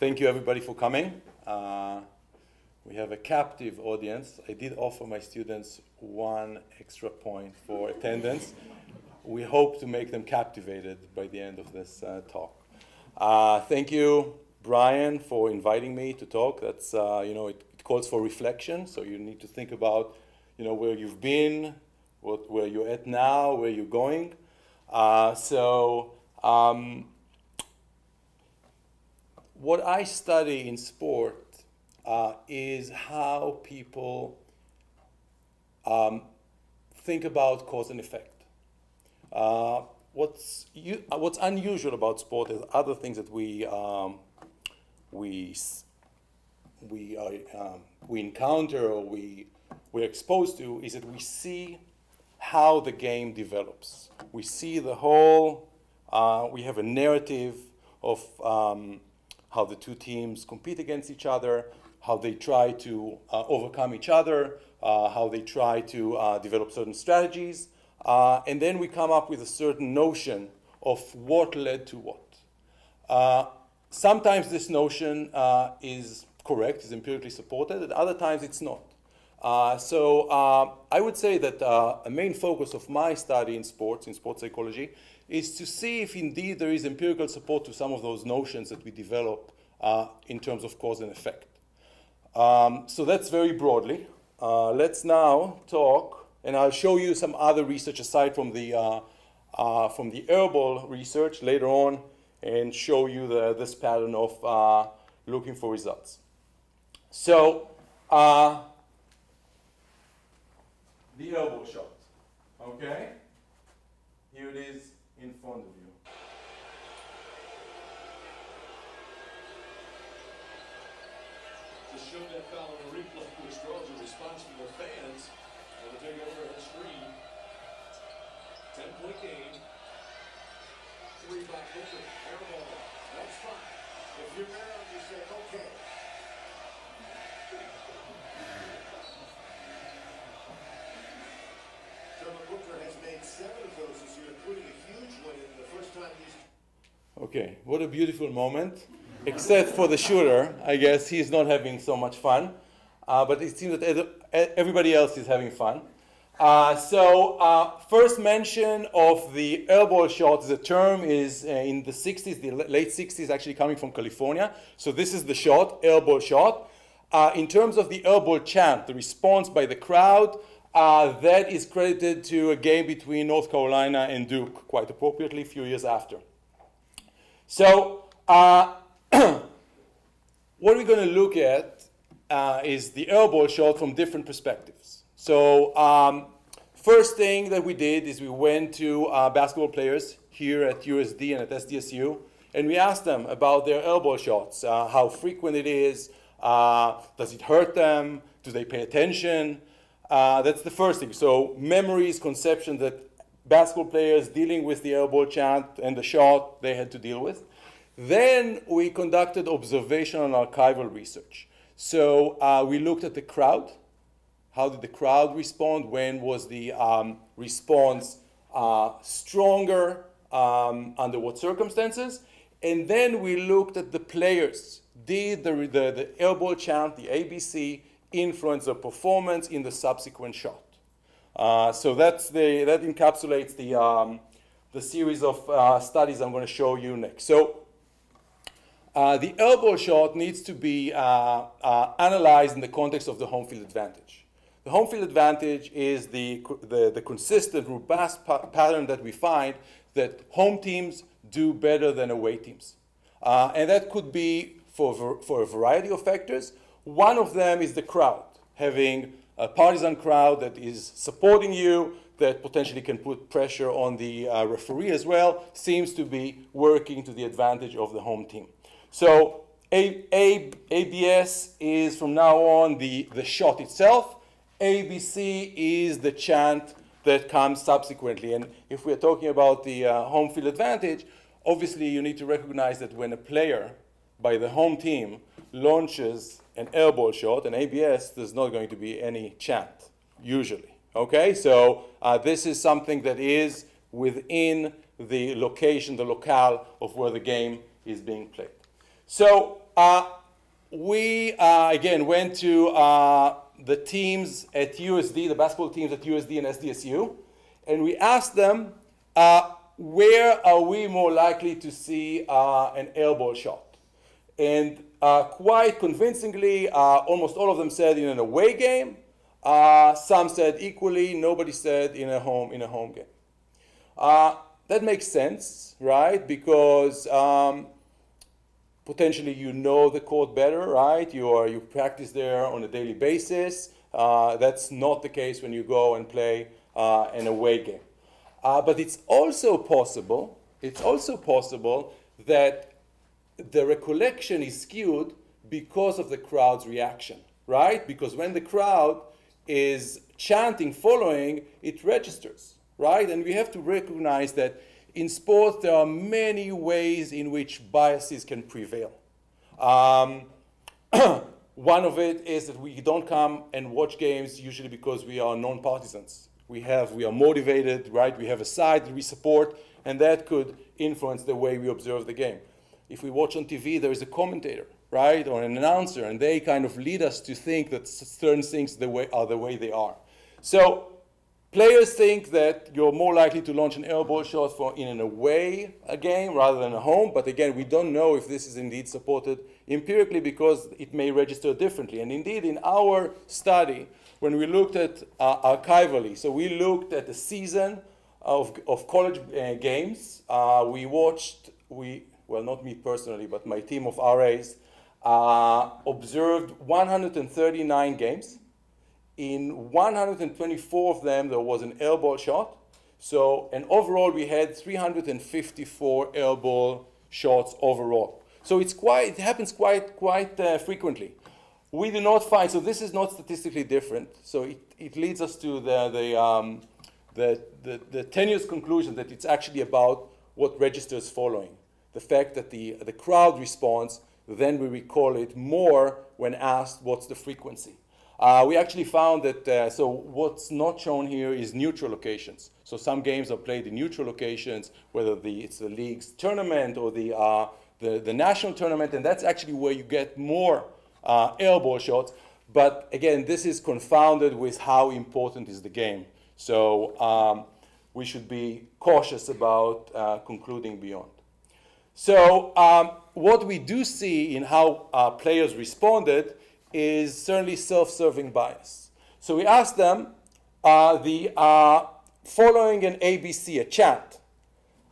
thank you everybody for coming. Uh, we have a captive audience. I did offer my students one extra point for attendance. We hope to make them captivated by the end of this uh, talk. Uh, thank you, Brian, for inviting me to talk. That's, uh, you know, it, it, calls for reflection, so you need to think about, you know, where you've been, what, where you're at now, where you're going. Uh, so, um, what I study in sport uh, is how people um, think about cause and effect. Uh, what's, uh, what's unusual about sport is other things that we, um, we, we, um, we encounter or we, we're exposed to is that we see how the game develops. We see the whole, uh, we have a narrative of um, how the two teams compete against each other, how they try to uh, overcome each other, uh, how they try to uh, develop certain strategies. Uh, and then we come up with a certain notion of what led to what. Uh, sometimes this notion uh, is correct, is empirically supported, at other times it's not. so I would say that a main focus of my study in sports, in sports psychology, is to see if indeed there is empirical support to some of those notions that we develop in terms of cause and effect. Um, so that's very broadly. Uh, let's now talk, and I'll show you some other research aside from the, uh, uh, from the airball research later on and show you the, this pattern of uh, looking for results. So uh, the airball shot, okay? Here it is in front of you. showed that foul on a replay, which draws a response from the fans. Take over on the screen. 10-point game. Three by Booker. Air ball. That's fine. If you're Maryland, you say, okay. Okay, what a beautiful moment except for the shooter. I guess he's not having so much fun. Uh, but it seems that everybody else is having fun. Uh, so uh, first mention of the airball shot, the term is uh, in the 60s, the late 60s, actually coming from California. So this is the shot, airball shot. Uh, in terms of the airball chant, the response by the crowd, uh, that is credited to a game between North Carolina and Duke, quite appropriately, a few years after. So what we're going to look at uh, is the airball shot from different perspectives. So um, first thing that we did is we went to uh, basketball players here at USD and at SDSU, and we asked them about their airball shots, uh, how frequent it is, uh, does it hurt them, do they pay attention? Uh, that's the first thing. So memories, conception that basketball players dealing with the airball chant and the shot they had to deal with. Then we conducted observational and archival research. So uh, we looked at the crowd. How did the crowd respond? When was the um, response uh, stronger? Um, under what circumstances? And then we looked at the players. Did the, the, the airball chant, the ABC, influence the performance in the subsequent shot? Uh, so that's the, that encapsulates the, um, the series of uh, studies I'm going to show you next. So uh, the airball shot needs to be uh, uh, analyzed in the context of the home field advantage. The home field advantage is the, the, the consistent, robust pa pattern that we find that home teams do better than away teams. And that could be for, for a variety of factors. One of them is the crowd, having a partisan crowd that is supporting you, that potentially can put pressure on the uh, referee as well, seems to be working to the advantage of the home team. So A, A, ABS is from now on the, the shot itself. ABC is the chant that comes subsequently. And if we're talking about the uh, home field advantage, obviously you need to recognize that when a player by the home team launches an airball shot, an ABS, there's not going to be any chant, usually. Okay, so uh, this is something that is within the location, the locale of where the game is being played. So uh, we uh, again went to uh, the teams at USD, the basketball teams at USD and SDSU, and we asked them uh, where are we more likely to see uh, an airball shot. And uh, quite convincingly, almost all of them said in an away game. some said equally. Nobody said in a home in a home game. that makes sense, right? Because um, potentially you know the court better, right? You, are, you practice there on a daily basis. Uh, that's not the case when you go and play uh, an away game. Uh, but it's also possible, it's also possible that the recollection is skewed because of the crowd's reaction, right? Because when the crowd is chanting, following, it registers, right? And we have to recognize that in sports, there are many ways in which biases can prevail. Um, one of it is that we don't come and watch games usually because we are non-partisans. We have, we are motivated, right? We have a side that we support, and that could influence the way we observe the game. If we watch on TV, there is a commentator, right, or an announcer, and they kind of lead us to think that certain things the way, are the way they are. So Players think that you're more likely to launch an airball shot for in an away game rather than a home, but again, we don't know if this is indeed supported empirically because it may register differently. And indeed, in our study, when we looked at uh, archivally, so we looked at the season of, of college uh, games, uh, we watched, we, well, not me personally, but my team of RAs, uh, observed 139 games in 124 of them, there was an airball shot. So, and overall, we had 354 airball shots overall. So it's quite, it happens quite, quite uh, frequently. We do not find, so this is not statistically different. So it, it leads us to the, the, um, the, the, the tenuous conclusion that it's actually about what registers following. The fact that the, the crowd responds, then we recall it more when asked what's the frequency. Uh, we actually found that, uh, so what's not shown here is neutral locations. So some games are played in neutral locations, whether the, it's the league's tournament or the, uh, the, the, national tournament, and that's actually where you get more uh, airball shots. But again, this is confounded with how important is the game. So um, we should be cautious about uh, concluding beyond. So um, what we do see in how uh, players responded is certainly self-serving bias. So we asked them uh, the uh, following an ABC, a chant.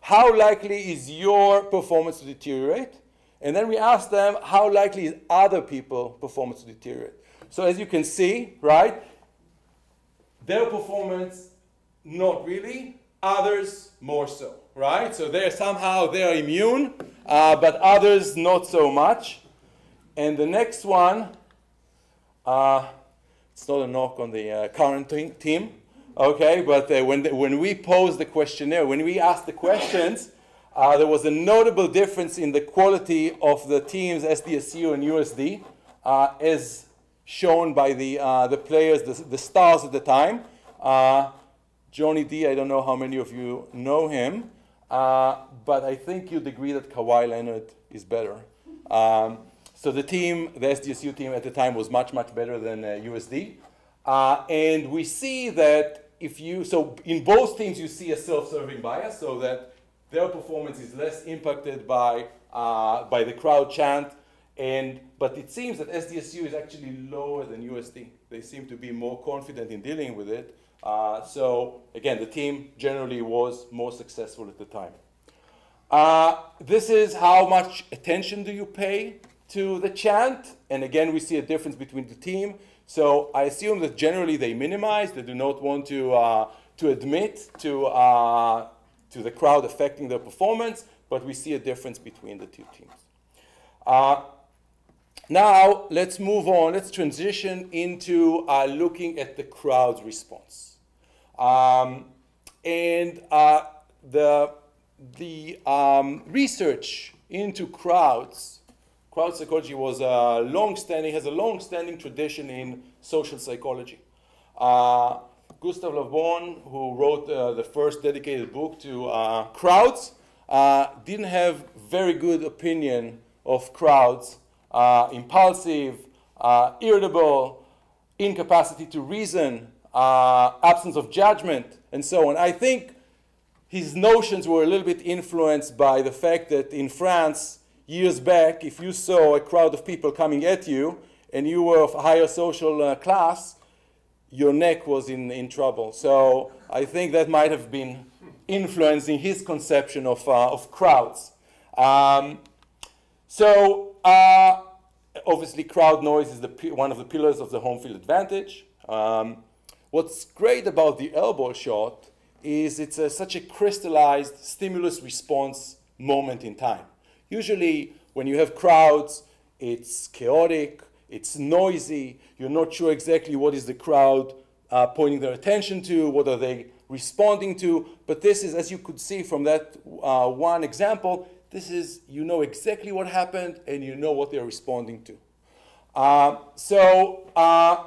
How likely is your performance to deteriorate? And then we asked them how likely is other people performance to deteriorate. So as you can see, right, their performance not really, others more so, right? So they're somehow they're immune, uh, but others not so much. And the next one uh, it's not a knock on the uh, current team, okay? But uh, when, the, when we posed the questionnaire, when we asked the questions, uh, there was a notable difference in the quality of the teams SDSU and USD, uh, as shown by the, the players, the, the stars at the time. Johnny Dee, I don't know how many of you know him, but I think you'd agree that Kawhi Leonard is better. Um, so the team, the SDSU team at the time was much, much better than uh, USD. Uh, and we see that if you, so in both teams you see a self-serving bias so that their performance is less impacted by, uh, by the crowd chant. And, but it seems that SDSU is actually lower than USD. They seem to be more confident in dealing with it. Uh, so again, the team generally was more successful at the time. Uh, this is how much attention do you pay to the chant. And again, we see a difference between the team. So I assume that generally they minimize, they do not want to, uh, to admit to, uh, to the crowd affecting their performance, but we see a difference between the two teams. Now, let's move on. Let's transition into uh, looking at the crowd's response. Um, and uh, the, the um, research into crowds crowd psychology was a long-standing, has a long-standing tradition in social psychology. Uh, Gustav Le Bon, who wrote uh, the first dedicated book to uh, crowds, uh, didn't have very good opinion of crowds uh, impulsive, uh, irritable, incapacity to reason, uh, absence of judgment, and so on. I think his notions were a little bit influenced by the fact that in France, years back, if you saw a crowd of people coming at you and you were of a higher social uh, class, your neck was in, in trouble. So I think that might have been influencing his conception of, uh, of crowds. Um, so uh, obviously crowd noise is the, one of the pillars of the home field advantage. Um, what's great about the airball shot is it's a, such a crystallized stimulus response moment in time. Usually when you have crowds, it's chaotic, it's noisy, you're not sure exactly what is the crowd uh, pointing their attention to, what are they responding to, but this is, as you could see from that uh, one example, this is, you know exactly what happened and you know what they're responding to. Uh, so uh,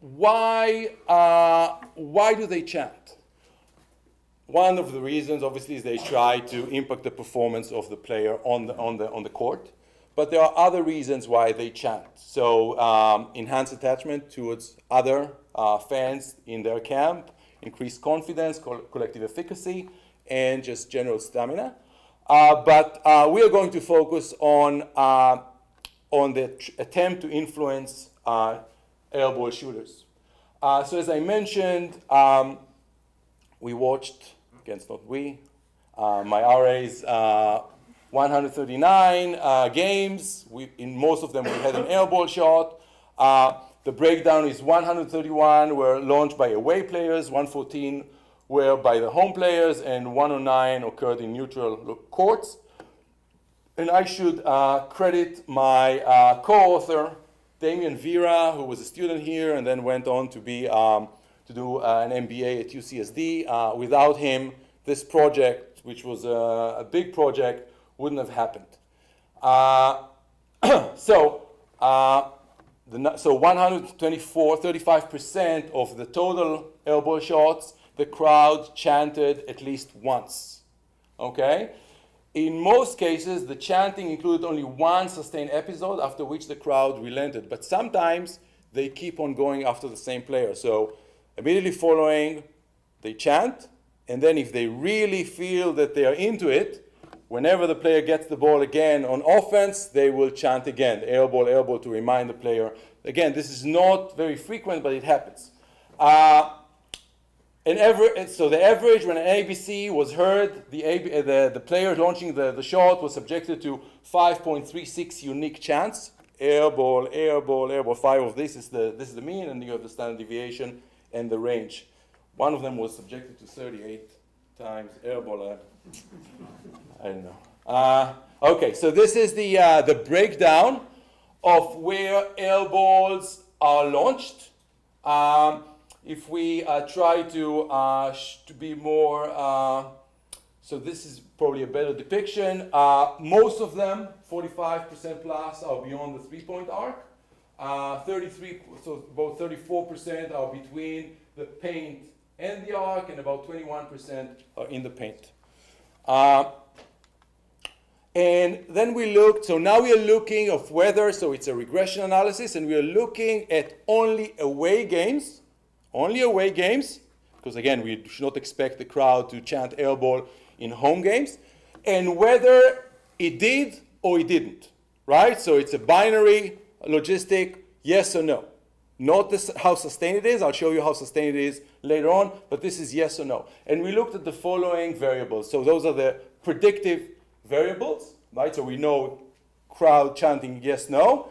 why, uh, why do they chant? One of the reasons, obviously, is they try to impact the performance of the player on the, on the, on the court. But there are other reasons why they chant. So um, enhanced attachment towards other uh, fans in their camp, increase confidence, co collective efficacy, and just general stamina. Uh, but uh, we are going to focus on, uh, on the attempt to influence uh, airball shooters. Uh, so as I mentioned, um, we watched, against not we, my RA's 139 uh, games. We, in most of them, we had an airball shot. Uh, the breakdown is 131 were launched by away players, 114 were by the home players, and 109 occurred in neutral courts. And I should uh, credit my uh, co-author, Damian Vera, who was a student here and then went on to be um, to do uh, an MBA at UCSD. Uh, without him, this project, which was a, a big project, wouldn't have happened. Uh, so, the, so 124, 35% of the total airball shots, the crowd chanted at least once. Okay? In most cases, the chanting included only one sustained episode after which the crowd relented. But sometimes they keep on going after the same player. So immediately following, they chant. And then if they really feel that they are into it, whenever the player gets the ball again on offense, they will chant again, air ball, air ball, to remind the player. Again, this is not very frequent, but it happens. Uh, so the average when an ABC was heard, the, AB, uh, the, the player launching the, the shot was subjected to 5.36 unique chants. Air ball, air ball, air ball. Five of this is the this is the mean, and you have the standard deviation and the range. One of them was subjected to 38 times air ball. Uh, I don't know. Uh, okay, so this is the, uh, the breakdown of where air balls are launched. Um, if we uh, try to, uh, to be more, uh, so this is probably a better depiction. Uh, most of them, 45% plus, are beyond the three-point arc. 33, so about 34% are between the paint and the arc, and about 21% are in the paint. Uh, and then we looked, so now we are looking of whether, so it's a regression analysis, and we are looking at only away games, only away games, because again, we should not expect the crowd to chant airball in home games, and whether it did or it didn't, right? So it's a binary logistic, yes or no. Not this, how sustained it is, I'll show you how sustained it is later on, but this is yes or no. And we looked at the following variables. So those are the predictive variables, right? So we know crowd chanting yes, no.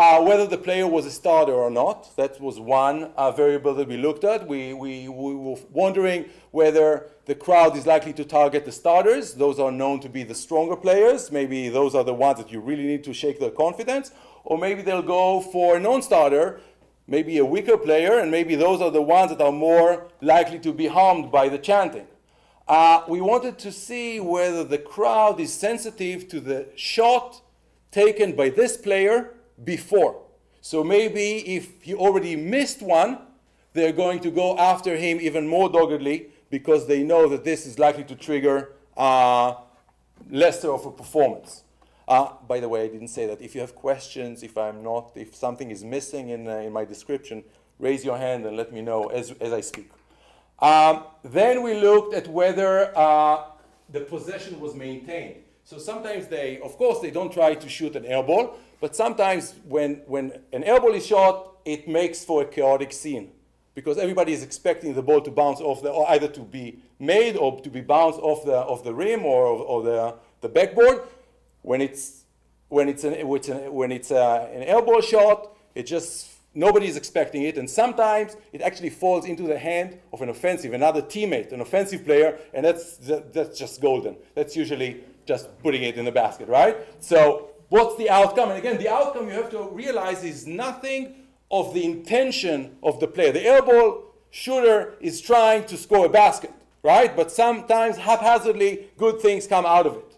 Uh, whether the player was a starter or not, that was one uh, variable that we looked at. We, we, we were wondering whether the crowd is likely to target the starters. Those are known to be the stronger players. Maybe those are the ones that you really need to shake their confidence. Or maybe they'll go for a non-starter, maybe a weaker player, and maybe those are the ones that are more likely to be harmed by the chanting. Uh, we wanted to see whether the crowd is sensitive to the shot taken by this player before. So maybe if he already missed one, they're going to go after him even more doggedly because they know that this is likely to trigger uh, lesser of a performance. Uh, by the way, I didn't say that. If you have questions, if I'm not, if something is missing in, uh, in my description, raise your hand and let me know as, as I speak. Um, then we looked at whether uh, the possession was maintained. So sometimes they, of course, they don't try to shoot an air ball, but sometimes when, when an air ball is shot, it makes for a chaotic scene because everybody is expecting the ball to bounce off the, or either to be made or to be bounced off the, off the rim or, or the, the backboard. When it's, when it's, an, when it's a, an air ball shot, it just Nobody is expecting it, and sometimes it actually falls into the hand of an offensive, another teammate, an offensive player, and that's, that's just golden. That's usually just putting it in the basket, right? So what's the outcome? And again, the outcome you have to realize is nothing of the intention of the player. The airball shooter is trying to score a basket, right? But sometimes haphazardly good things come out of it.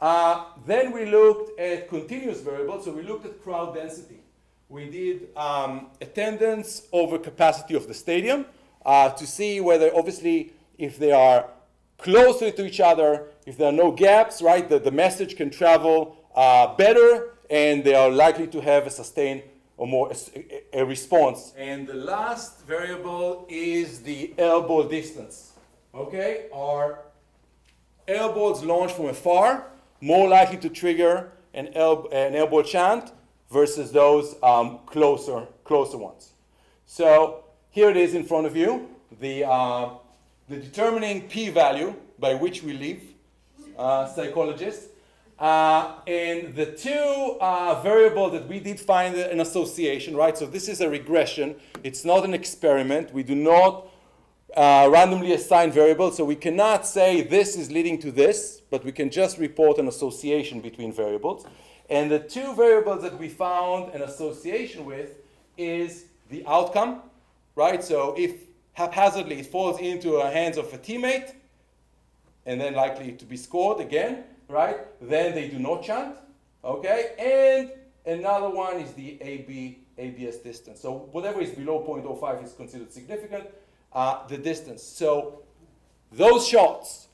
Uh, then we looked at continuous variables, so we looked at crowd density we did um, attendance over capacity of the stadium uh, to see whether, obviously, if they are closer to each other, if there are no gaps, right, the, the message can travel uh, better and they are likely to have a sustained or more a, a response. And the last variable is the airball distance. Okay, are airballs launched from afar more likely to trigger an, air, an airball chant versus those um, closer, closer ones. So here it is in front of you, the, uh, the determining p-value by which we live, psychologists. Uh, and the two uh, variables that we did find an association, right? So this is a regression. It's not an experiment. We do not uh, randomly assign variables, so we cannot say this is leading to this, but we can just report an association between variables. And the two variables that we found an association with is the outcome, right? So if haphazardly it falls into the hands of a teammate, and then likely to be scored again, right? Then they do not chant, okay? And another one is the AB, ABS distance. So whatever is below 0.05 is considered significant, uh, the distance. So those shots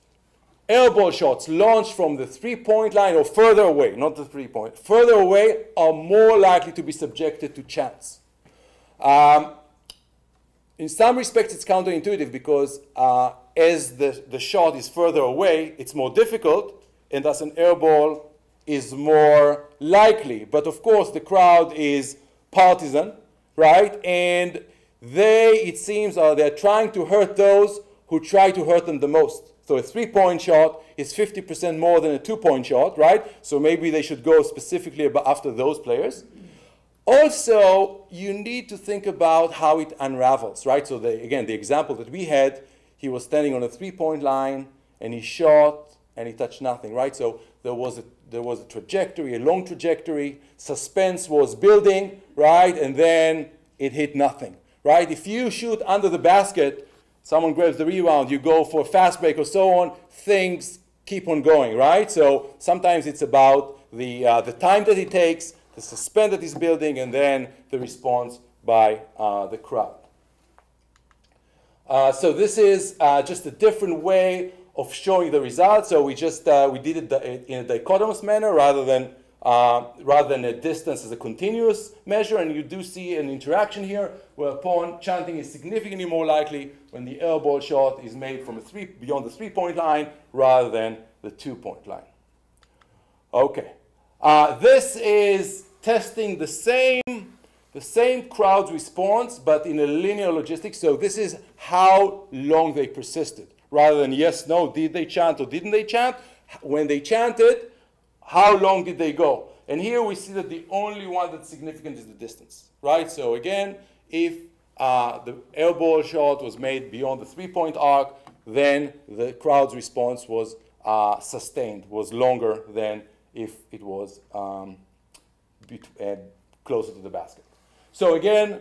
airball shots launched from the three-point line or further away, not the three-point, further away are more likely to be subjected to chants. Um, in some respects, it's counterintuitive because uh, as the, the shot is further away, it's more difficult, and thus an airball is more likely. But of course, the crowd is partisan, right? And they, it seems, are they're trying to hurt those who try to hurt them the most. So a three-point shot is 50% more than a two-point shot, right? So maybe they should go specifically after those players. Also, you need to think about how it unravels, right? So again, the example that we had, he was standing on a three-point line and he shot and he touched nothing, right? So there was a there was a trajectory, a long trajectory. Suspense was building, right? And then it hit nothing, right? If you shoot under the basket, someone grabs the rebound, you go for a fast break or so on, things keep on going, right? So sometimes it's about the, uh, the time that it takes, the suspense that is building, and then the response by uh, the crowd. Uh, so this is uh, just a different way of showing the results. So we just uh, we did it in a dichotomous manner rather than uh, rather than a distance as a continuous measure. And you do see an interaction here where upon chanting is significantly more likely when the air ball shot is made from a three, beyond the three-point line rather than the two-point line. Okay. Uh, this is testing the same, the same crowd's response, but in a linear logistics. So this is how long they persisted. Rather than yes, no, did they chant or didn't they chant? When they chanted, how long did they go? And here we see that the only one that's significant is the distance, right? So again, if uh, the air ball shot was made beyond the three-point arc, then the crowd's response was uh, sustained, was longer than if it was um, uh, closer to the basket. So again,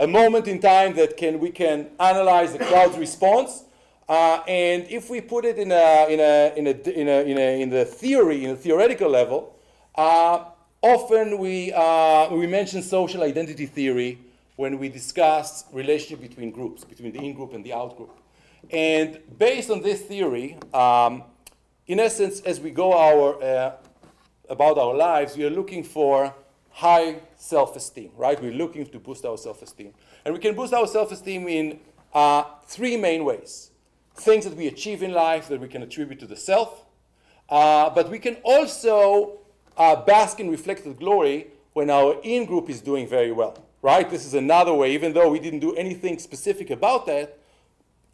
a moment in time that can, we can analyze the crowd's response. Uh, and if we put it in, a, in, a, in, a, in, a, in, a, in the theory, in a theoretical level, uh, often we, uh, we mention social identity theory when we discuss relationship between groups, between the in-group and the out-group. And based on this theory, um, in essence, as we go our, uh, about our lives, we are looking for high self-esteem, right? We're looking to boost our self-esteem. And we can boost our self-esteem in uh, three main ways. Things that we achieve in life that we can attribute to the self, uh, but we can also uh, bask in reflected glory when our in-group is doing very well, right? This is another way, even though we didn't do anything specific about that,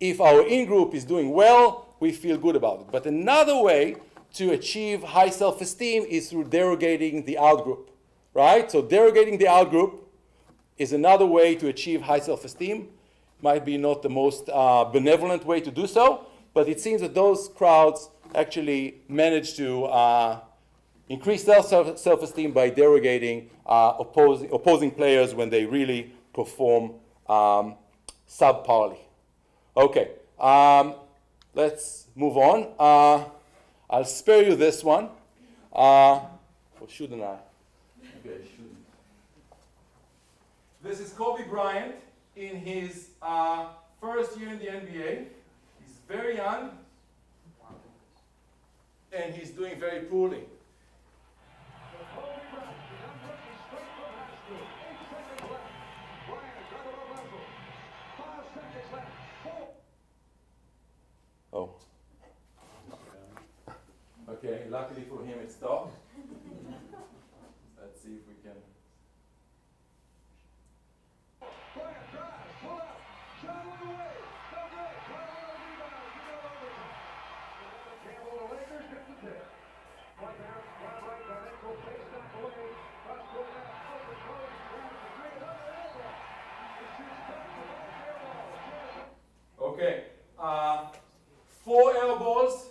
if our in-group is doing well, we feel good about it. But another way to achieve high self-esteem is through derogating the out-group, right? So derogating the out-group is another way to achieve high self-esteem. Might be not the most uh, benevolent way to do so, but it seems that those crowds actually manage to uh, increase their self-esteem by derogating uh, opposing, opposing players when they really perform um, subparly. Okay, um, let's move on. Uh, I'll spare you this one. Uh, or shouldn't I? Maybe I shouldn't. This is Kobe Bryant in his uh, first year in the NBA. He's very young, and he's doing very poorly. Oh. Okay, luckily for him it stopped. Uh, four balls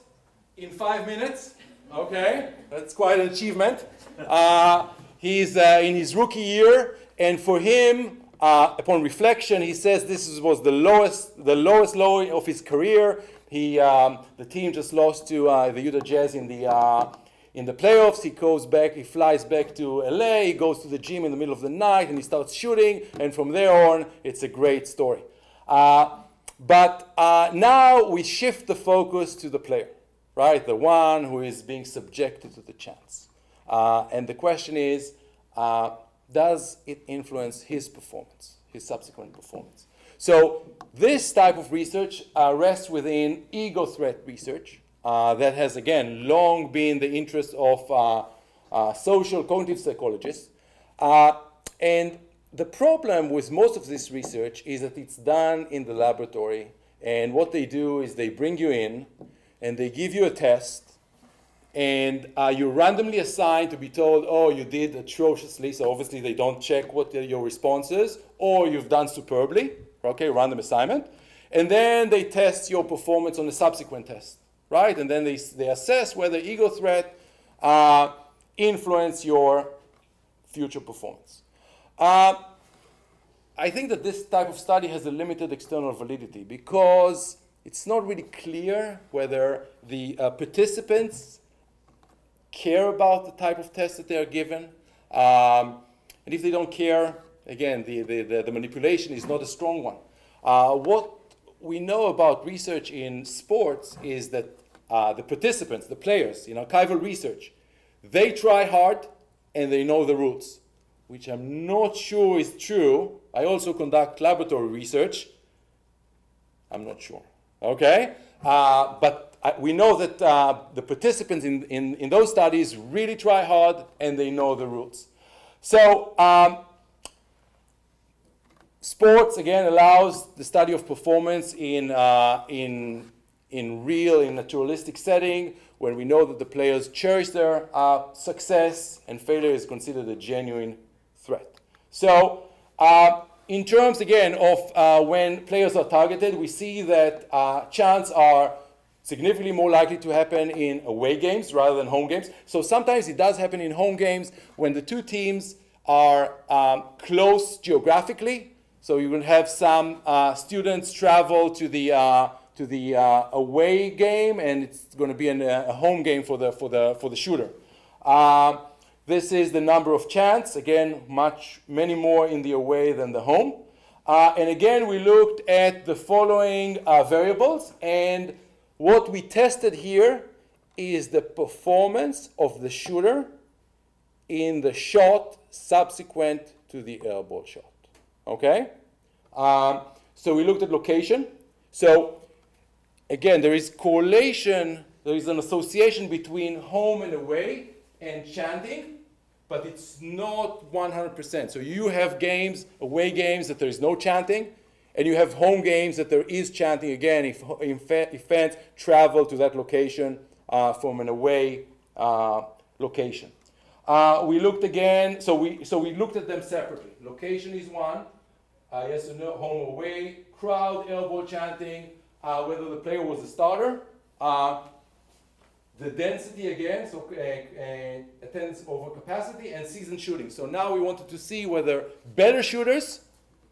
in five minutes. Okay, that's quite an achievement. Uh, he's uh, in his rookie year, and for him, uh, upon reflection, he says this was the lowest, the lowest low of his career. He, um, the team just lost to uh, the Utah Jazz in the uh, in the playoffs. He goes back, he flies back to LA. He goes to the gym in the middle of the night, and he starts shooting. And from there on, it's a great story. But uh, now we shift the focus to the player, right? The one who is being subjected to the chants. Uh, and the question is, uh, does it influence his performance, his subsequent performance? So this type of research uh, rests within ego threat research uh, that has, again, long been the interest of uh, social cognitive psychologists. and the problem with most of this research is that it's done in the laboratory. And what they do is they bring you in and they give you a test. And uh, you're randomly assigned to be told, oh, you did atrociously. So obviously they don't check what your response is. Or you've done superbly. Okay, random assignment. And then they test your performance on the subsequent test. Right? And then they, they assess whether ego threat uh, influence your future performance. Uh, I think that this type of study has a limited external validity because it's not really clear whether the uh, participants care about the type of test that they are given. Um, and if they don't care, again, the, the, the, the manipulation is not a strong one. Uh, what we know about research in sports is that uh, the participants, the players, in archival research, they try hard and they know the rules which I'm not sure is true. I also conduct laboratory research. I'm not sure. Okay? Uh, but I, we know that uh, the participants in, in, in, those studies really try hard and they know the rules. So, um, sports, again, allows the study of performance in, uh, in, in real, in naturalistic setting, when we know that the players cherish their uh, success and failure is considered a genuine. So uh, in terms, again, of uh, when players are targeted, we see that uh, chants are significantly more likely to happen in away games rather than home games. So sometimes it does happen in home games when the two teams are um, close geographically. So you will have some uh, students travel to the uh, to the uh, away game, and it's going to be an, a home game for the for the for the shooter. Um, this is the number of chants. Again, much, many more in the away than the home. Uh, and again, we looked at the following uh, variables. And what we tested here is the performance of the shooter in the shot subsequent to the air ball shot. Okay? Um, so we looked at location. So again, there is correlation, there is an association between home and away and chanting, but it's not 100%. So you have games, away games that there is no chanting, and you have home games that there is chanting again if, if fans travel to that location uh, from an away uh, location. Uh, we looked again, so we, so we looked at them separately. Location is one, uh, yes or no, home away, crowd, airball chanting, uh, whether the player was a starter, uh, the density again, so uh, uh, attendance over capacity, and season shooting. So now we wanted to see whether better shooters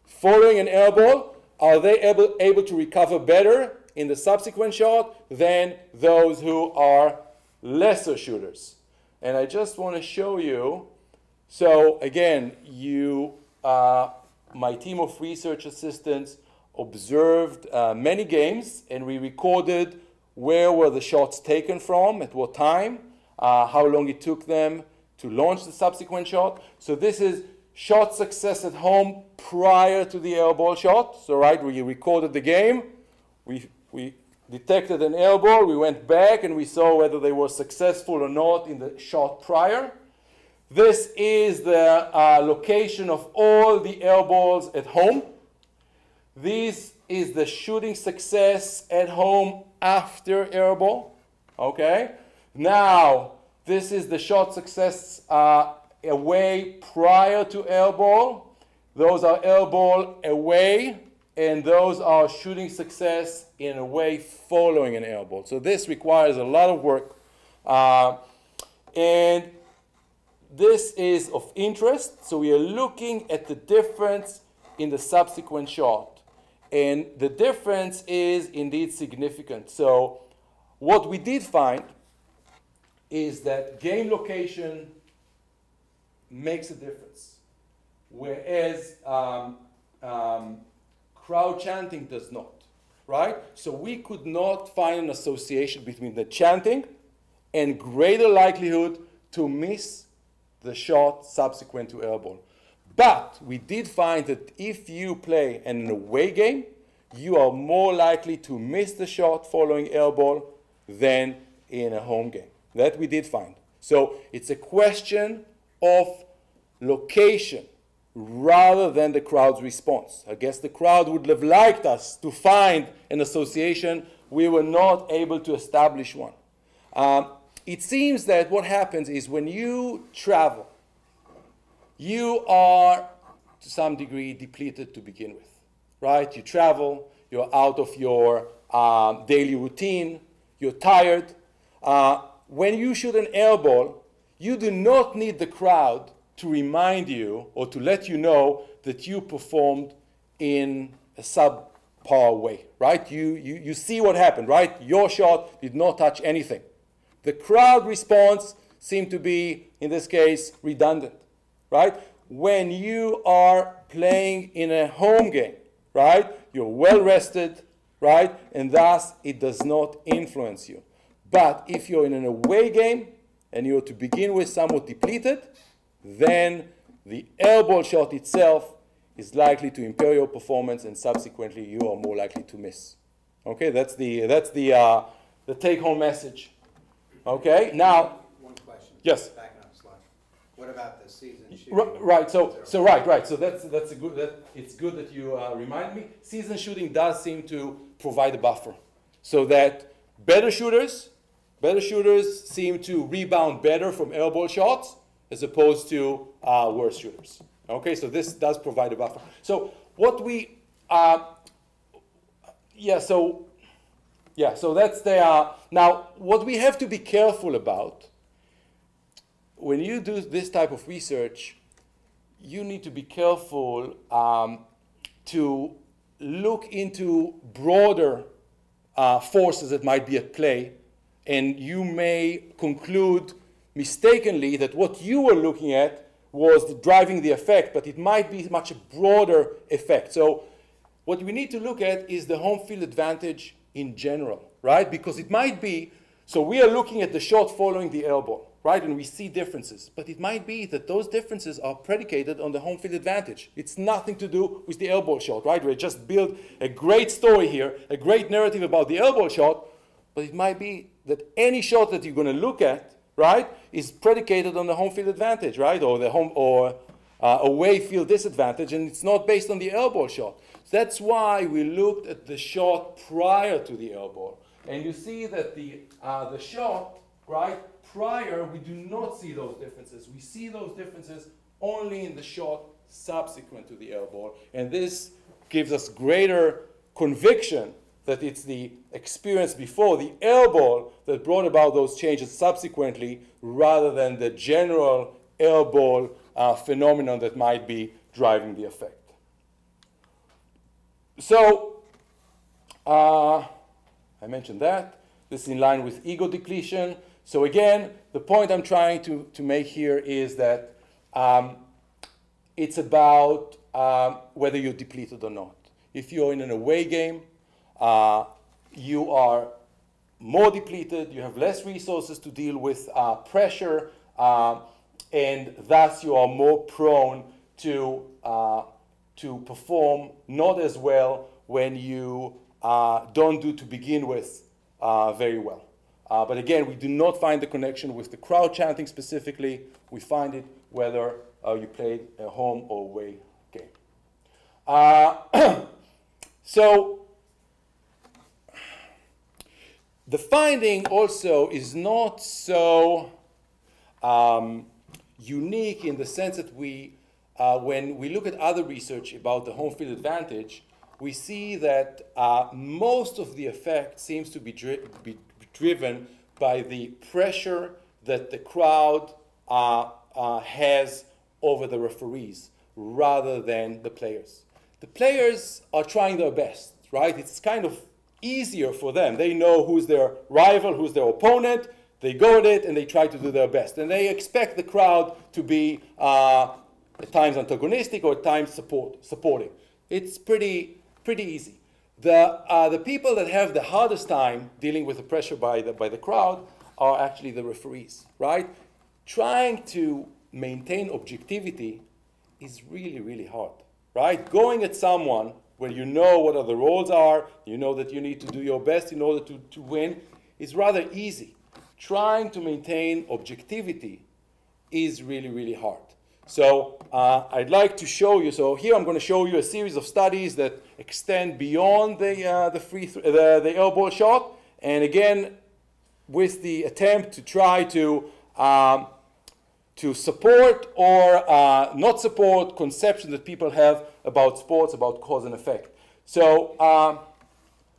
following an air ball, are they able, able to recover better in the subsequent shot than those who are lesser shooters. And I just want to show you, so again, you, uh, my team of research assistants observed uh, many games and we recorded where were the shots taken from, at what time, uh, how long it took them to launch the subsequent shot. So this is shot success at home prior to the air ball shot. So right, we recorded the game, we, we detected an air ball, we went back and we saw whether they were successful or not in the shot prior. This is the uh, location of all the air balls at home. This is the shooting success at home after air ball. Okay? Now, this is the shot success uh, away prior to air ball. Those are air ball away and those are shooting success in a way following an air ball. So this requires a lot of work. Uh, and this is of interest. So we are looking at the difference in the subsequent shot. And the difference is indeed significant. So what we did find is that game location makes a difference. Whereas um, um, crowd chanting does not, right? So we could not find an association between the chanting and greater likelihood to miss the shot subsequent to air ball. But we did find that if you play an away game, you are more likely to miss the shot following air ball than in a home game. That we did find. So it's a question of location rather than the crowd's response. I guess the crowd would have liked us to find an association. We were not able to establish one. Um, it seems that what happens is when you travel, you are to some degree depleted to begin with, right? You travel, you're out of your um, daily routine, you're tired. Uh, when you shoot an air ball, you do not need the crowd to remind you or to let you know that you performed in a subpar way, right? You, you, you see what happened, right? Your shot did not touch anything. The crowd response seemed to be, in this case, redundant, right? When you are playing in a home game, right? You're well rested, right? And thus it does not influence you. But if you're in an away game and you're to begin with somewhat depleted, then the airball shot itself is likely to impair your performance and subsequently you are more likely to miss. Okay, that's the, that's the, uh, the take-home message. Okay, now. One question. Yes. Backing up a slide. What about the season shooting? Right, so, so right, right, so that's, that's a good, that, it's good that you uh, remind me. Season shooting does seem to provide a buffer so that better shooters, better shooters seem to rebound better from airball shots as opposed to uh, worse shooters. Okay, so this does provide a buffer. So what we, uh, yeah, so, yeah, so that's the, uh, now what we have to be careful about when you do this type of research, you need to be careful um, to look into broader uh, forces that might be at play, and you may conclude mistakenly that what you were looking at was driving the effect, but it might be much broader effect. So what we need to look at is the home field advantage in general, right? Because it might be, so we are looking at the shot following the ball, right? And we see differences. But it might be that those differences are predicated on the home field advantage. It's nothing to do with the airball shot, right? We just built a great story here, a great narrative about the airball shot, but it might be that any shot that you're going to look at, right, is predicated on the home field advantage, right, or the home or uh, away field disadvantage, and it's not based on the airball shot. That's why we looked at the shot prior to the airball. and you see that the uh, the shot, right, prior, we do not see those differences. We see those differences only in the shot subsequent to the airball, and this gives us greater conviction that it's the experience before the airball that brought about those changes subsequently rather than the general airball uh, phenomenon that might be driving the effect. So, uh, I mentioned that. This is in line with ego depletion. So again, the point I'm trying to, to make here is that um, it's about um, whether you're depleted or not. If you're in an away game, uh, you are more depleted, you have less resources to deal with uh, pressure, uh, and thus you are more prone to, uh, to perform not as well when you uh, don't do to begin with uh, very well. Uh, but again, we do not find the connection with the crowd chanting specifically. We find it whether uh, you played a home or away game. Uh, so the finding also is not so um, unique in the sense that we, uh, when we look at other research about the home field advantage, we see that uh, most of the effect seems to be, be, driven by the pressure that the crowd uh, uh, has over the referees rather than the players. The players are trying their best, right? It's kind of easier for them. They know who's their rival, who's their opponent. They go at it and they try to do their best. And they expect the crowd to be uh, at times antagonistic or at times support, supporting. It's pretty, pretty easy. The, uh, the people that have the hardest time dealing with the pressure by the, by the crowd are actually the referees, right? Trying to maintain objectivity is really, really hard, right? Going at someone where you know what other roles are, you know that you need to do your best in order to, to win, is rather easy. Trying to maintain objectivity is really, really hard. So uh, I'd like to show you, so here I'm going to show you a series of studies that extend beyond the, uh, the, free th the, the airball shot, and again, with the attempt to try to um, to support or uh, not support conceptions that people have about sports, about cause and effect. So um,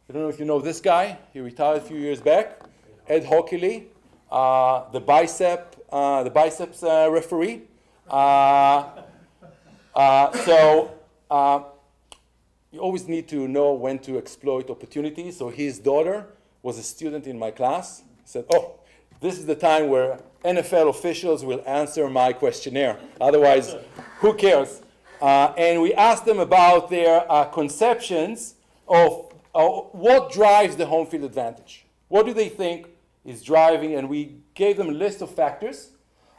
I don't know if you know this guy. He retired a few years back. Ed Hochuli, uh, the bicep, uh, the biceps uh, referee. Uh, uh, so you always need to know when to exploit opportunities. So his daughter was a student in my class. Said, "Oh, this is the time where NFL officials will answer my questionnaire. Otherwise, who cares? Uh, and we asked them about their uh, conceptions of uh, what drives the home field advantage. What do they think is driving? And we gave them a list of factors.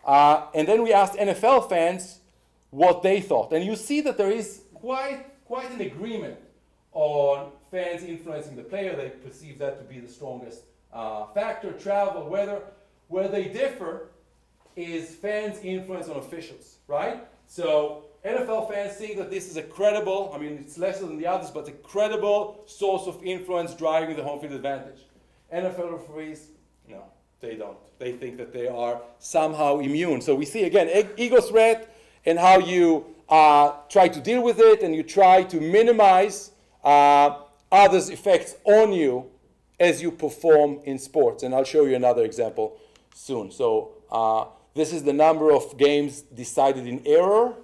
Uh, and then we asked NFL fans what they thought. And you see that there is quite, quite an agreement on fans influencing the player. They perceive that to be the strongest uh, factor, travel, weather. Where they differ is fans' influence on officials, right? So NFL fans think that this is a credible, I mean, it's lesser than the others, but a credible source of influence driving the home field advantage. NFL referees, no, they don't. They think that they are somehow immune. So we see again ego threat and how you uh, try to deal with it and you try to minimize uh, others' effects on you as you perform in sports. And I'll show you another example soon. So uh, this is the number of games decided in error.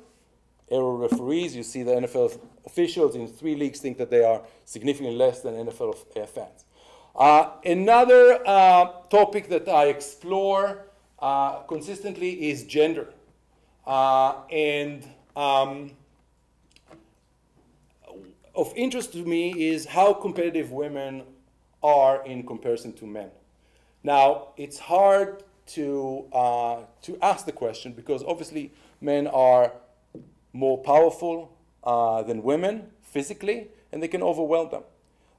Error referees, you see the NFL officials in three leagues think that they are significantly less than NFL uh, fans. Uh, another uh, topic that I explore uh, consistently is gender. Uh, and um, of interest to me is how competitive women are in comparison to men. Now, it's hard to, uh, to ask the question because obviously men are more powerful than women physically and they can overwhelm them.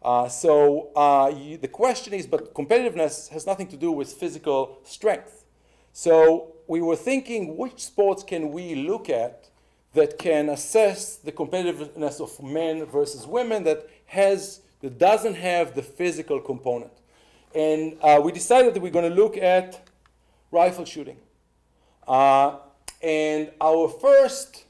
Uh, so uh, you, the question is, but competitiveness has nothing to do with physical strength. So we were thinking, which sports can we look at that can assess the competitiveness of men versus women that has that doesn't have the physical component? And uh, we decided that we're going to look at rifle shooting. Uh, and our first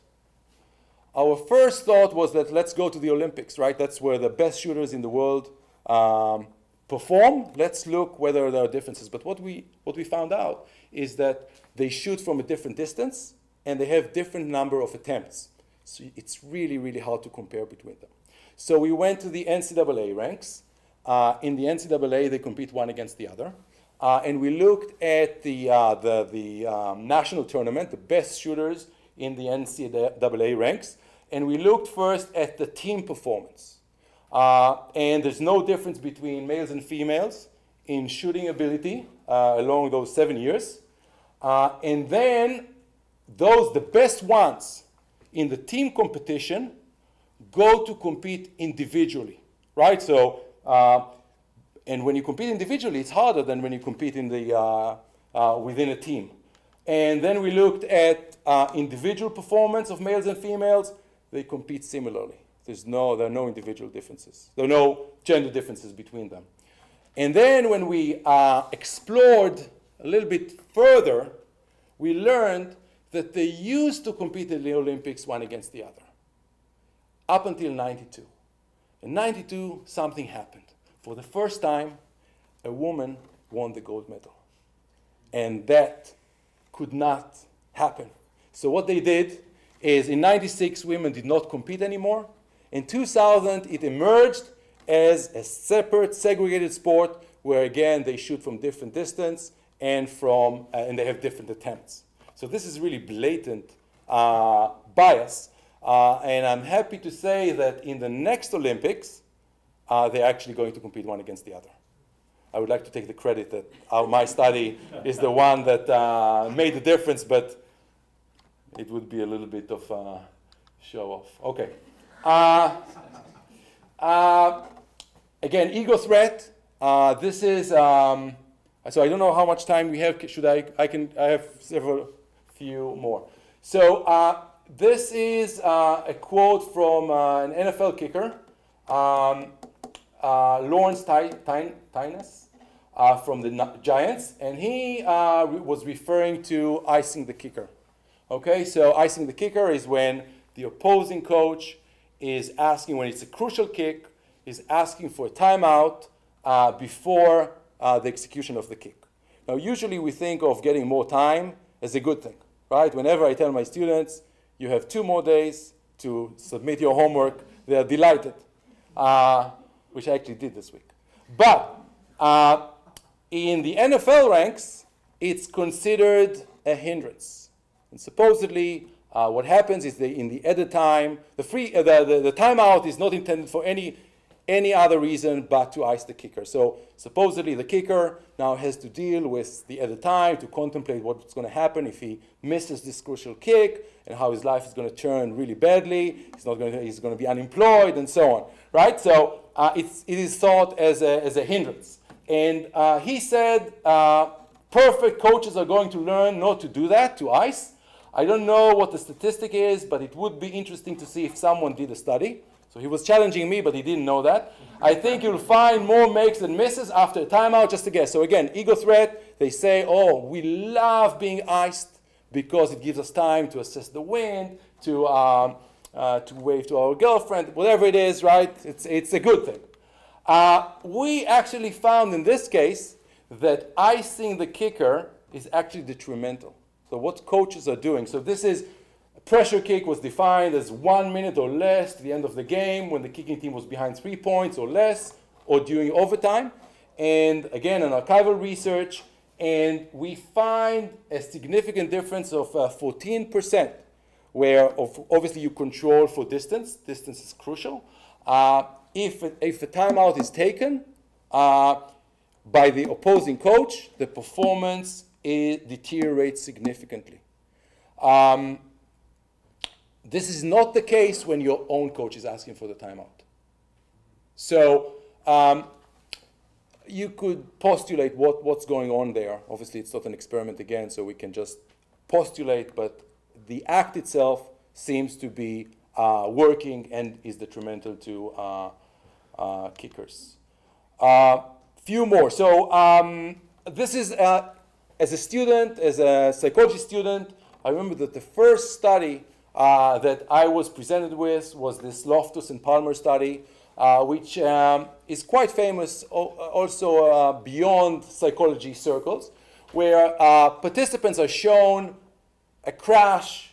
our first thought was that let's go to the Olympics, right? That's where the best shooters in the world um, perform. Let's look whether there are differences. But what we, what we found out is that they shoot from a different distance and they have different number of attempts. So it's really, really hard to compare between them. So we went to the NCAA ranks. Uh, in the NCAA, they compete one against the other. Uh, and we looked at the, uh, the, the um, national tournament, the best shooters in the NCAA ranks and we looked first at the team performance. Uh, and there's no difference between males and females in shooting ability uh, along those seven years. Uh, and then those, the best ones in the team competition, go to compete individually, right? So, uh, and when you compete individually, it's harder than when you compete in the, uh, uh, within a team. And then we looked at individual performance of males and females, they compete similarly. There's no, there are no individual differences. There are no gender differences between them. And then when we uh, explored a little bit further, we learned that they used to compete in the Olympics one against the other, up until 92. In 92, something happened. For the first time, a woman won the gold medal. And that could not happen. So what they did is in 96, women did not compete anymore. In 2000, it emerged as a separate, segregated sport where, again, they shoot from different distance and, from, uh, and they have different attempts. So this is really blatant uh, bias. Uh, and I'm happy to say that in the next Olympics, uh, they're actually going to compete one against the other. I would like to take the credit that our, my study is the one that uh, made the difference, but it would be a little bit of a show off. Okay. Uh, uh, again, ego threat. Uh, this is, um, so I don't know how much time we have. Should I, I can, I have several, few more. So uh, this is uh, a quote from uh, an NFL kicker, um, Lawrence Tynes. from the Giants, and he was referring to icing the kicker. Okay, so icing the kicker is when the opposing coach is asking, when it's a crucial kick, is asking for a timeout uh, before uh, the execution of the kick. Now, usually we think of getting more time as a good thing, right? Whenever I tell my students, you have two more days to submit your homework, they are delighted, uh, which I actually did this week. But uh, in the NFL ranks, it's considered a hindrance. And supposedly, uh, what happens is that in the edit time, the, free, uh, the, the, the timeout is not intended for any, any other reason but to ice the kicker. So supposedly the kicker now has to deal with the edit time to contemplate what's going to happen if he misses this crucial kick and how his life is going to turn really badly. He's, not going to, he's going to be unemployed and so on, right? So uh, it's, it is thought as a, as a hindrance. And uh, he said uh, perfect coaches are going to learn not to do that, to ice. I don't know what the statistic is, but it would be interesting to see if someone did a study. So he was challenging me, but he didn't know that. I think you'll find more makes than misses after a timeout, just a guess. So again, ego threat, they say, oh, we love being iced because it gives us time to assess the wind, to, um, uh, to wave to our girlfriend, whatever it is, right? It's, it's a good thing. Uh, we actually found in this case that icing the kicker is actually detrimental. So what coaches are doing. So this is pressure kick was defined as one minute or less to the end of the game when the kicking team was behind three points or less or during overtime. And again, an archival research, and we find a significant difference of uh, 14%, where of, obviously you control for distance. Distance is crucial. Uh, if, if a timeout is taken uh, by the opposing coach, the performance it deteriorates significantly. Um, this is not the case when your own coach is asking for the timeout. So um, you could postulate what, what's going on there. Obviously, it's not an experiment again, so we can just postulate, but the act itself seems to be uh, working and is detrimental to uh, uh, kickers. Uh, few more. So um, this is, uh, as a student, as a psychology student, I remember that the first study uh, that I was presented with was this Loftus and Palmer study, uh, which um, is quite famous also uh, beyond psychology circles, where uh, participants are shown a crash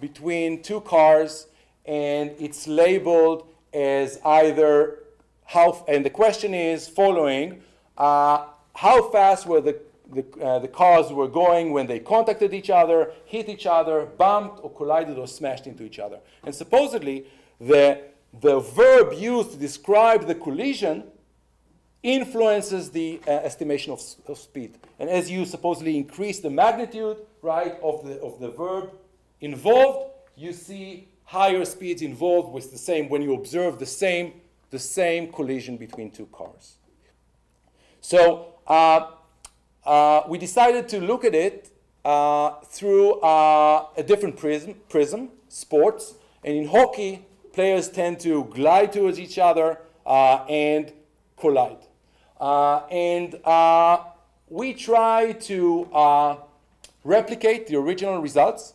between two cars and it's labeled as either how, and the question is following, uh, how fast were the, the, uh, the cars were going when they contacted each other, hit each other, bumped or collided or smashed into each other. And supposedly, the, the verb used to describe the collision influences the uh, estimation of, of, speed. And as you supposedly increase the magnitude, right, of the, of the verb involved, you see higher speeds involved with the same, when you observe the same, the same collision between two cars. So uh, uh, we decided to look at it uh, through uh, a different prism, prism, sports. And in hockey, players tend to glide towards each other uh, and collide. Uh, and we try to replicate the original results,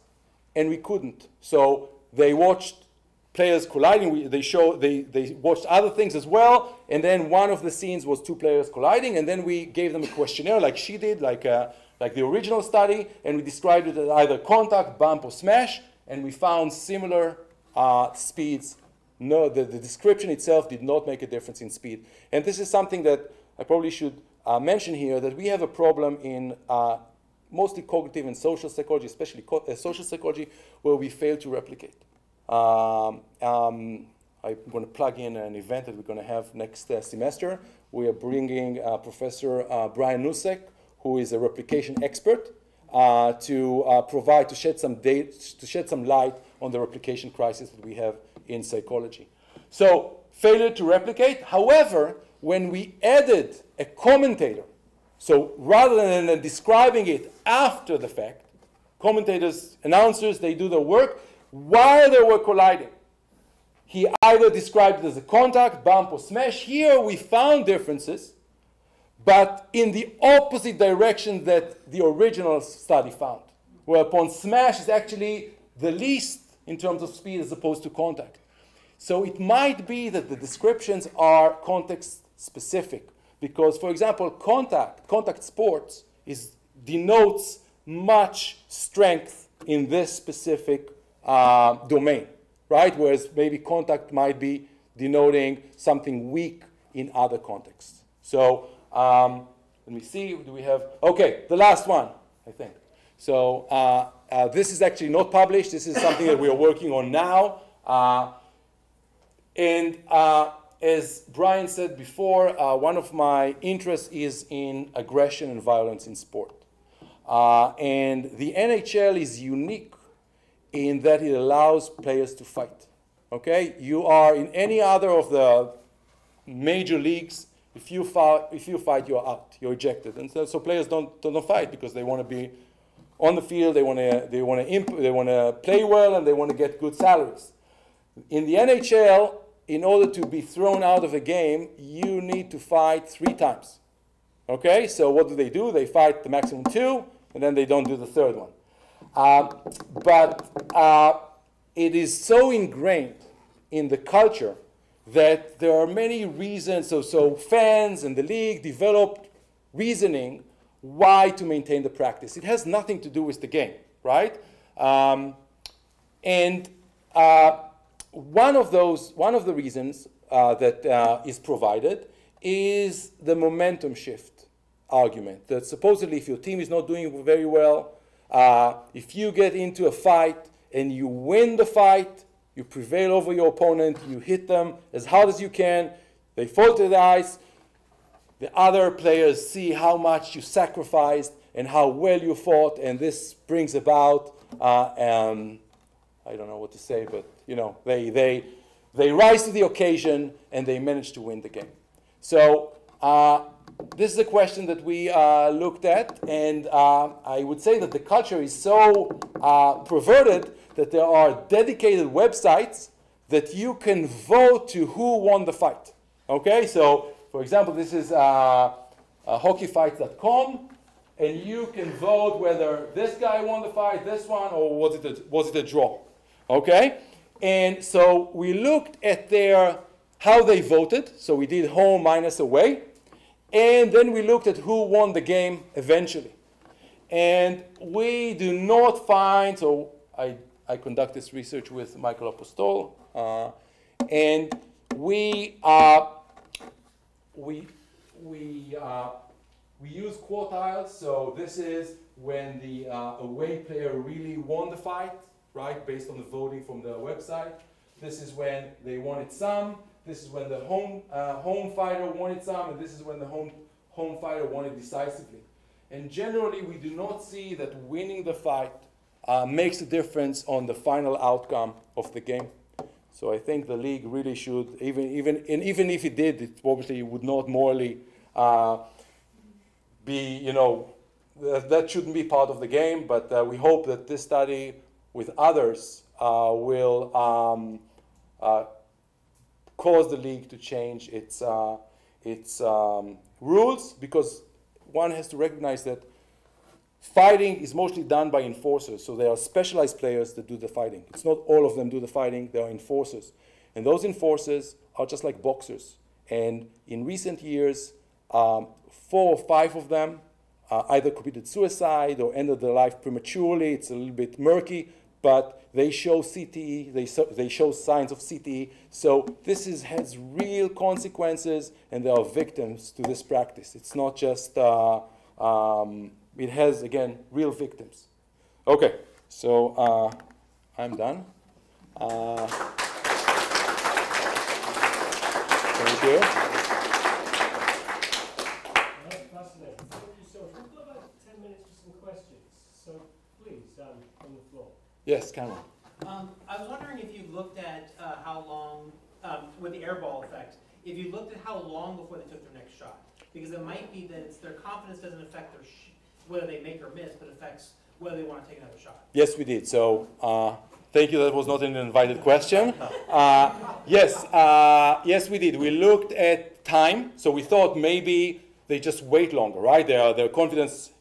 and we couldn't. So they watched players colliding. They show they, they watched other things as well. And then one of the scenes was two players colliding. And then we gave them a questionnaire like she did, like, uh, like the original study. And we described it as either contact, bump, or smash. And we found similar uh, speeds. No, the, the description itself did not make a difference in speed. And this is something that I probably should uh, mention here, that we have a problem in uh, mostly cognitive and social psychology, especially uh, social psychology, where we fail to replicate. Um, um, I'm going to plug in an event that we're going to have next uh, semester. We are bringing uh, Professor uh, Brian Nosek, who is a replication expert, uh, to uh, provide to shed some data, to shed some light on the replication crisis that we have in psychology. So failure to replicate. However, when we added a commentator so rather than describing it after the fact, commentators, announcers, they do the work while they were colliding. He either described it as a contact, bump, or smash. Here we found differences, but in the opposite direction that the original study found, whereupon smash is actually the least in terms of speed as opposed to contact. So it might be that the descriptions are context specific. Because, for example, contact, contact sports is, denotes much strength in this specific uh, domain, right? Whereas maybe contact might be denoting something weak in other contexts. So um, let me see, do we have, okay, the last one, I think. So uh, uh, this is actually not published. This is something that we are working on now. Uh, and uh, as Brian said before, uh, one of my interests is in aggression and violence in sport. Uh, and the NHL is unique in that it allows players to fight. Okay? You are in any other of the major leagues, if you fight, if you fight you're out, you're ejected. And so, so players don't, don't fight because they want to be on the field, they want to they want to they want to play well, and they want to get good salaries. In the NHL, in order to be thrown out of a game, you need to fight three times. Okay, so what do they do? They fight the maximum two, and then they don't do the third one. Uh, but uh, it is so ingrained in the culture that there are many reasons. So, so fans and the league developed reasoning why to maintain the practice. It has nothing to do with the game, right? Um, and uh, one of those, one of the reasons uh, that uh, is provided is the momentum shift argument. That supposedly, if your team is not doing very well, uh, if you get into a fight and you win the fight, you prevail over your opponent, you hit them as hard as you can, they fall to the ice, the other players see how much you sacrificed, and how well you fought, and this brings about, uh, um, I don't know what to say, but you know, they, they, they rise to the occasion and they manage to win the game. So uh, this is a question that we uh, looked at, and uh, I would say that the culture is so uh, perverted that there are dedicated websites that you can vote to who won the fight. Okay, so for example, this is uh, uh, hockeyfights.com, and you can vote whether this guy won the fight, this one, or was it a, was it a draw? Okay, and so we looked at their how they voted. So we did home minus away, and then we looked at who won the game eventually. And we do not find, so I, I conduct this research with Michael Apostol, uh, and we, uh, we, we, uh, we use quartiles. So this is when the uh, away player really won the fight, right, based on the voting from the website. This is when they wanted some. This is when the home, uh, home fighter wanted some, and this is when the home, home fighter wanted decisively. And generally, we do not see that winning the fight uh, makes a difference on the final outcome of the game. So I think the league really should, even, even, and even if it did, it obviously would not morally uh, be, you know, that, that shouldn't be part of the game, but uh, we hope that this study with others uh, will um, uh, cause the league to change its, uh, its um, rules because one has to recognize that fighting is mostly done by enforcers. So there are specialized players that do the fighting. It's not all of them do the fighting, there are enforcers. And those enforcers are just like boxers. And in recent years, um, four or five of them uh, either committed suicide or ended their life prematurely. It's a little bit murky, but they show CTE, they, so, they show signs of CTE. So this is, has real consequences, and there are victims to this practice. It's not just, uh, um, it has, again, real victims. Okay, so uh, I'm done. Uh, thank you. That's fascinating. Thank you so much. We've got about 10 minutes for some questions. So please, um, on the floor. Yes, Cameron. Um, I was wondering if you looked at uh, how long, um, with the airball effect, if you looked at how long before they took their next shot. Because it might be that it's their confidence doesn't affect their sh- whether they make or miss, but affects whether they want to take another shot. Yes, we did. So uh, thank you. That was not an invited question. Uh, yes, uh, yes, we did. We looked at time. So we thought maybe they just wait longer, right? Their, their confidence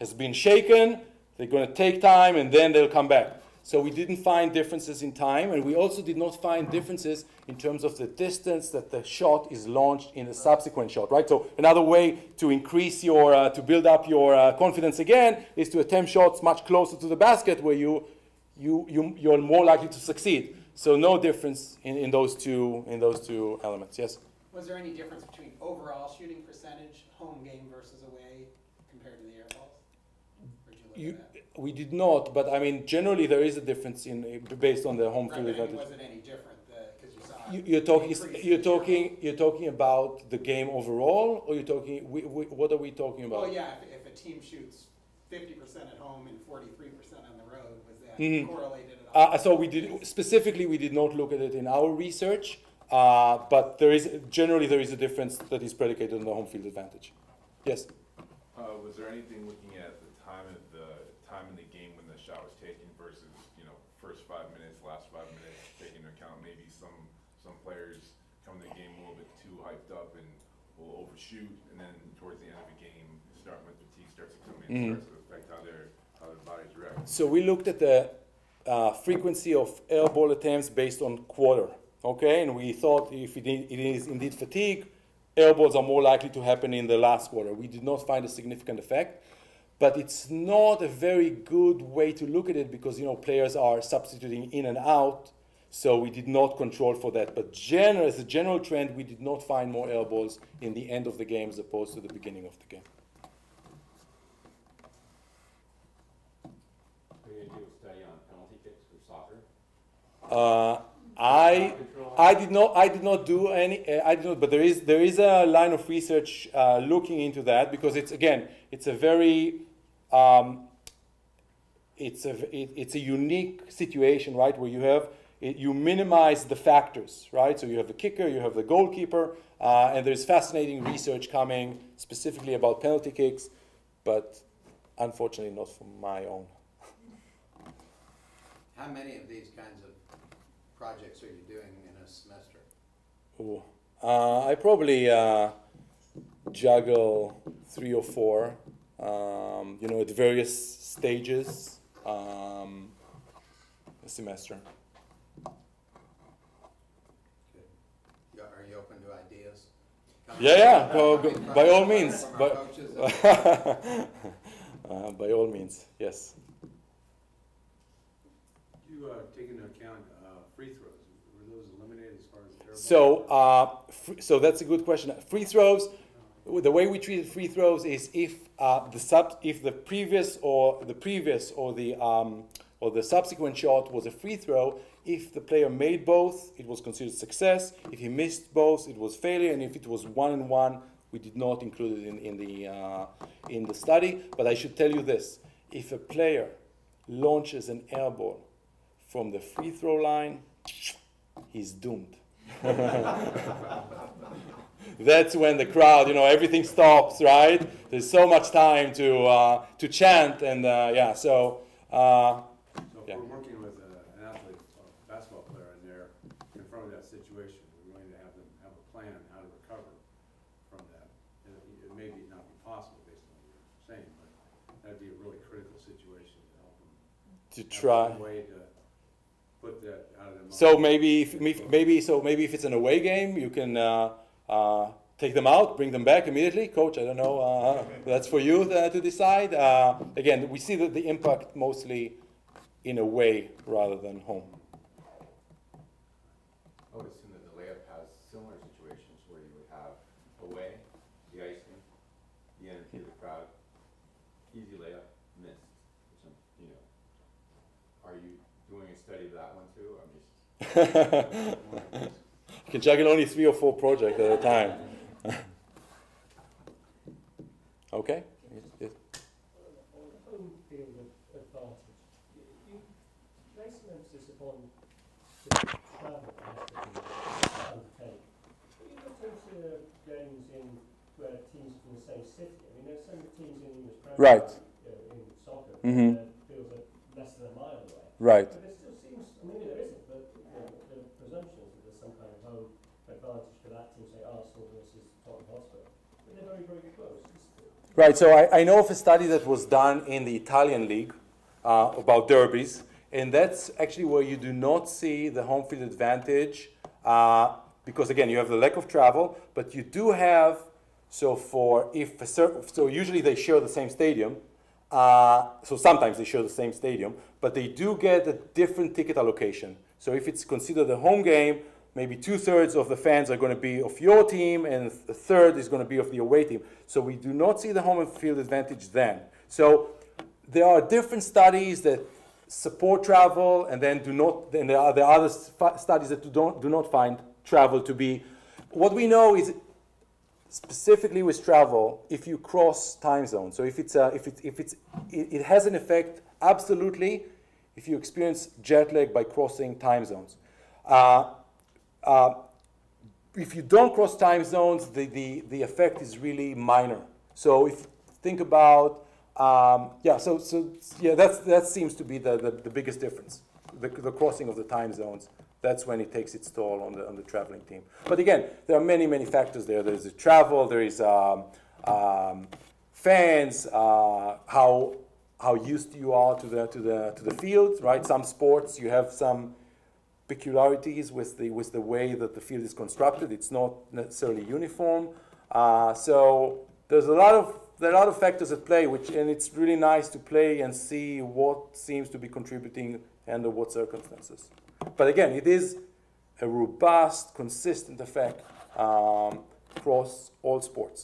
has been shaken. They're going to take time and then they'll come back. So we didn't find differences in time, and we also did not find differences in terms of the distance that the shot is launched in the subsequent shot, right? So another way to increase your, uh, to build up your uh, confidence again is to attempt shots much closer to the basket where you, you, you, you're more likely to succeed. So no difference in, in, those, two, in those two elements, yes? Was there any difference between overall shooting percentage, home game versus away, compared to the air balls? Or did you You, look at that? we did not, but I mean, generally there is a difference in, based on the home Right, field but advantage. was it any different, because you saw. You- You're talking, you're in talking, you're talking about the game overall, or you're talking, we, we, what are we talking Well, about? yeah, if, if a team shoots fifty percent at home and forty-three percent on the road, was that Mhm. correlated at all? Uh, so we did, specifically, we did not look at it in our research, uh, but there is, generally, there is a difference that is predicated on the home field advantage. Yes? Uh, was there anything looking at the time of the time in the game when the shot was taken versus, you know, first five minutes, last five minutes, taking into account maybe some, some players come to the game a little bit too hyped up and will overshoot, and then towards the end of the game, start when fatigue starts to come in, Mhm. starts to affect how their, how their bodies react. So we looked at the uh, frequency of air ball attempts based on quarter, okay? And we thought if it it is indeed fatigue, air balls are more likely to happen in the last quarter. We did not find a significant effect, but it's not a very good way to look at it because you know players are substituting in and out. So we did not control for that. But general, as a general trend, we did not find more air balls in the end of the game as opposed to the beginning of the game. Are you gonna do a study on penalty kicks for soccer? Uh, I, I did not, I did not do any, uh, I did not, but there is, there is a line of research uh, looking into that because it's, again, it's a very um, it's a it, it's a unique situation, right? Where you have it, you minimize the factors, right? So you have the kicker, you have the goalkeeper, uh, and there's fascinating research coming specifically about penalty kicks, but unfortunately not from my own. How many of these kinds of projects are you doing in a semester? Ooh. Uh, I probably uh, juggle three or four, um, you know, at various stages um, a semester. Good. Are you open to ideas? Yeah, yeah, go- go- by all means. from our But, coaches uh, by all means, yes. You uh, take into account uh, free throws, were those eliminated as far as the air ball? So, uh, so that's a good question. Free throws. The way we treat free throws is if uh, the sub, if the previous or the previous or the um, or the subsequent shot was a free throw. If the player made both, it was considered success. If he missed both, it was failure. And if it was one and one, we did not include it in, in the uh, in the study. But I should tell you this: if a player launches an air ball from the free throw line, he's doomed. That's when the crowd, you know, everything stops, right? There's so much time to uh, to chant, and uh, yeah. So uh, So if yeah. we're working with uh, an athlete, a basketball player, and they're confronted with that situation, we're going to have them have a plan on how to recover from that. And it- it may be not be possible based on what you're saying, but that'd be a really critical situation to help them. to try. Way to put that out of their mind. So maybe, if, maybe so maybe if it's an away game, you can uh, uh, take them out, bring them back immediately. Coach, I don't know. Uh, that's for you uh, to decide. Uh, again, we see that the impact mostly in away rather than home. I would assume that the layup has similar situations where you would have away, the icing, the energy of the crowd, easy layup, missed, which I'm, you know. Are you doing a study of that one too? I'm just, You can juggle only three or four projects at a time. okay. Yes. home field ad- advantage. You, Right, so I, I know of a study that was done in the Italian league uh, about derbies, and that's actually where you do not see the home field advantage uh, because, again, you have the lack of travel, but you do have, so for if a so usually they share the same stadium, uh, so sometimes they share the same stadium, but they do get a different ticket allocation. So if it's considered a home game, maybe two thirds of the fans are going to be of your team, and a third is going to be of the away team. So we do not see the home and field advantage then. So there are different studies that support travel, and then do not. Then there are the other studies that do not do not find travel to be. What we know is specifically with travel, if you cross time zones, so if it's a, if it's if it's it, it has an effect absolutely if you experience jet lag by crossing time zones. Uh, uh, if you don't cross time zones, the, the, the effect is really minor. So if think about um, yeah, so so yeah, that's that seems to be the, the, the biggest difference, the, the crossing of the time zones. That's when it takes its toll on the on the traveling team. But again, there are many many factors there. There's the travel. There is um, um, fans. Uh, how how used you are to the to the to the field, right? Some sports you have some peculiarities with the with the way that the field is constructed. It's not necessarily uniform. Uh, so there's a lot of there are a lot of factors at play, which and it's really nice to play and see what seems to be contributing under what circumstances. But again, it is a robust, consistent effect um, across all sports.